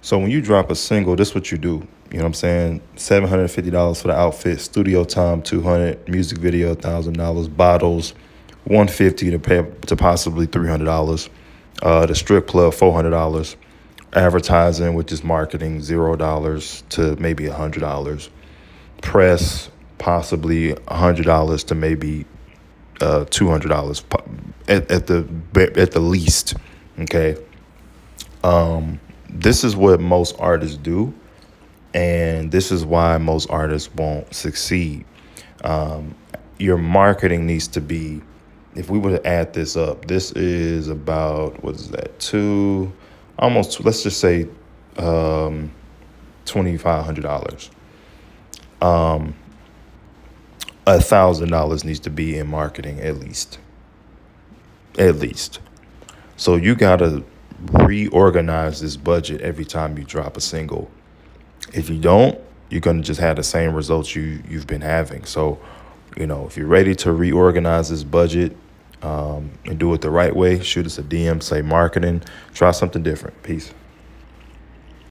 So when you drop a single, this is what you do. You know what I'm saying? Seven hundred fifty dollars for the outfit, studio time two hundred, music video thousand dollars, bottles one fifty to pay to possibly three hundred dollars. Uh, the strip club four hundred dollars. Advertising, which is marketing, zero dollars to maybe a hundred dollars. Press, possibly a hundred dollars to maybe uh, two hundred dollars at, at the at the least. Okay. Um, this is what most artists do, and this is why most artists won't succeed. Um, your marketing needs to be. If we were to add this up, this is about what is that? Two, almost. Let's just say um, twenty five hundred dollars. Um, a thousand dollars needs to be in marketing at least. At least. So you gotta reorganize this budget every time you drop a single. If you don't, you're gonna just have the same results you you've been having. So, you know, if you're ready to reorganize this budget um, and do it the right way, shoot us a DM, say marketing, try something different. Peace.